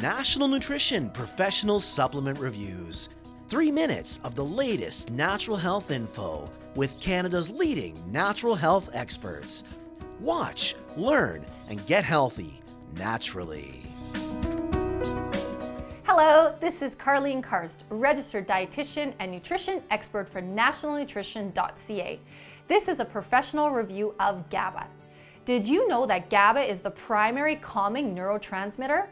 National Nutrition Professional Supplement Reviews. Three minutes of the latest natural health info with Canada's leading natural health experts. Watch, learn, and get healthy naturally. Hello, this is Karlene Karst, registered dietitian and nutrition expert for nationalnutrition.ca. This is a professional review of GABA. Did you know that GABA is the primary calming neurotransmitter?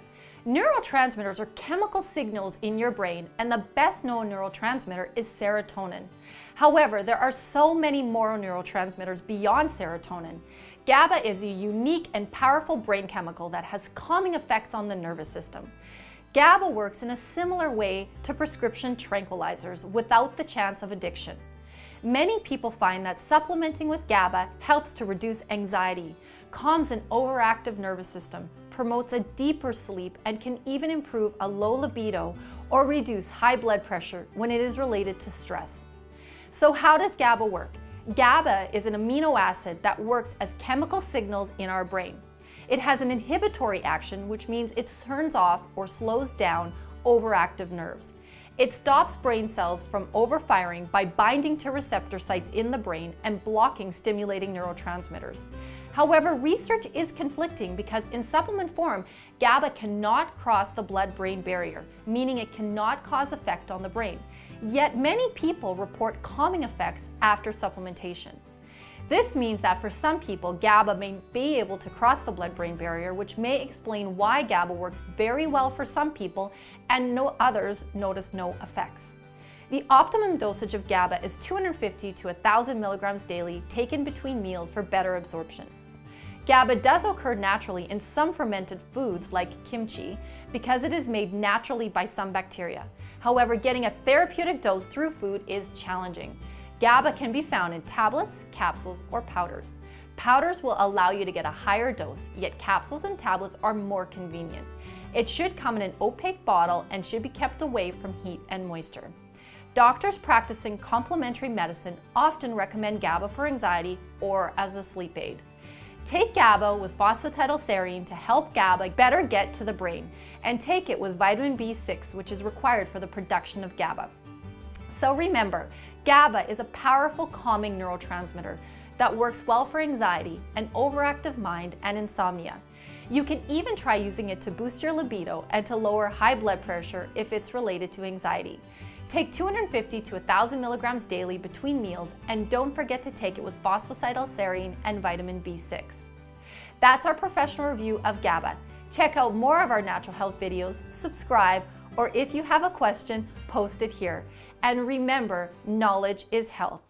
Neurotransmitters are chemical signals in your brain, and the best known neurotransmitter is serotonin. However, there are so many more neurotransmitters beyond serotonin. GABA is a unique and powerful brain chemical that has calming effects on the nervous system. GABA works in a similar way to prescription tranquilizers without the chance of addiction. Many people find that supplementing with GABA helps to reduce anxiety, calms an overactive nervous system, promotes a deeper sleep, and can even improve a low libido or reduce high blood pressure when it is related to stress. So how does GABA work? GABA is an amino acid that works as chemical signals in our brain. It has an inhibitory action, which means it turns off or slows down overactive nerves. It stops brain cells from overfiring by binding to receptor sites in the brain and blocking stimulating neurotransmitters. However, research is conflicting because in supplement form, GABA cannot cross the blood-brain barrier, meaning it cannot cause effect on the brain. Yet many people report calming effects after supplementation. This means that for some people, GABA may be able to cross the blood-brain barrier, which may explain why GABA works very well for some people and no others notice no effects. The optimum dosage of GABA is 250 to 1,000 milligrams daily, taken between meals for better absorption. GABA does occur naturally in some fermented foods like kimchi because it is made naturally by some bacteria. However, getting a therapeutic dose through food is challenging. GABA can be found in tablets, capsules, or powders. Powders will allow you to get a higher dose, yet capsules and tablets are more convenient. It should come in an opaque bottle and should be kept away from heat and moisture. Doctors practicing complementary medicine often recommend GABA for anxiety or as a sleep aid. Take GABA with phosphatidylserine to help GABA better get to the brain, and take it with vitamin B6, which is required for the production of GABA. So remember, GABA is a powerful calming neurotransmitter that works well for anxiety, an overactive mind, and insomnia. You can even try using it to boost your libido and to lower high blood pressure if it's related to anxiety. Take 250 to 1,000 milligrams daily between meals and don't forget to take it with phosphatidylserine and vitamin B6. That's our professional review of GABA. Check out more of our natural health videos, subscribe, or if you have a question, post it here. And remember, knowledge is health.